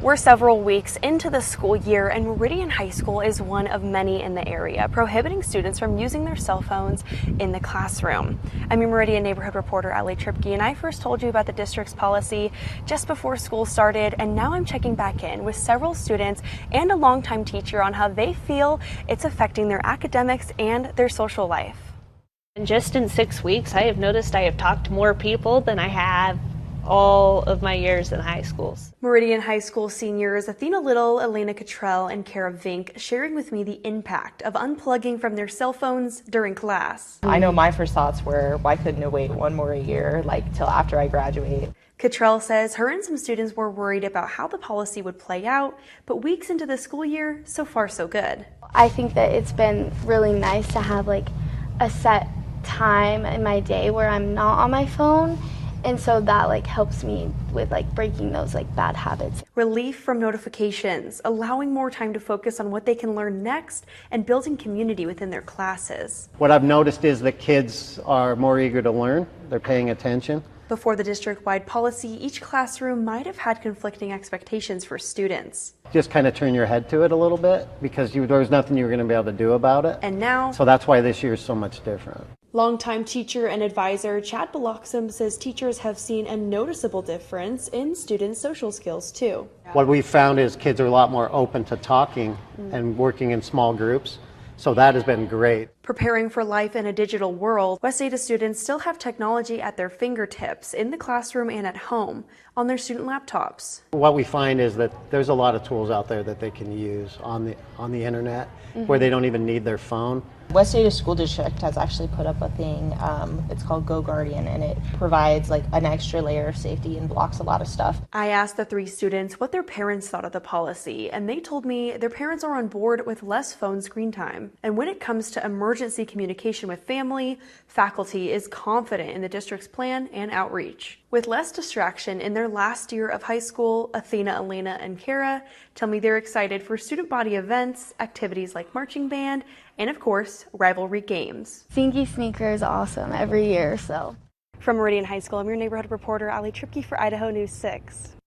We're several weeks into the school year, and Meridian High School is one of many in the area, prohibiting students from using their cell phones in the classroom. I'm your Meridian neighborhood reporter, Allie Triepke, and I first told you about the district's policy just before school started, and now I'm checking back in with several students and a longtime teacher on how they feel it's affecting their academics and their social life. And just in six weeks, I have noticed I have talked to more people than I have all of my years in high schools. Meridian High School seniors Athena Little, Elena Cottrell, and Kara Vink sharing with me the impact of unplugging from their cell phones during class. I know my first thoughts were, why couldn't I wait one more year, like till after I graduate? Cottrell says her and some students were worried about how the policy would play out, but weeks into the school year, so far so good. I think that it's been really nice to have like a set time in my day where I'm not on my phone and so that like helps me with like breaking those like bad habits. Relief from notifications allowing more time to focus on what they can learn next and building community within their classes. What i've noticed is that kids are more eager to learn. They're paying attention. Before the district-wide policy each classroom might have had conflicting expectations for students. Just kind of turn your head to it a little bit because you, there was nothing you were going to be able to do about it. And now so that's why this year is so much different Longtime teacher and advisor Chad Baloxam says teachers have seen a noticeable difference in students' social skills too. What we've found is kids are a lot more open to talking mm. and working in small groups. So that has been great. Preparing for life in a digital world, West Ada students still have technology at their fingertips in the classroom and at home on their student laptops. What we find is that there's a lot of tools out there that they can use on the on the internet mm-hmm. where they don't even need their phone. West Ada School District has actually put up a thing. Um, it's called GoGuardian, and it provides like an extra layer of safety and blocks a lot of stuff. I asked the three students what their parents thought of the policy, and they told me their parents are on board with less phone screen time. And when it comes to emergency communication with family, faculty is confident in the district's plan and outreach. With less distraction in their last year of high school, Athena, Elena, and Kara tell me they're excited for student body events, activities like marching band, and of course, rivalry games. Stinky Sneaker is awesome every year, so. From Meridian High School, I'm your neighborhood reporter, Allie Triepke for Idaho News 6.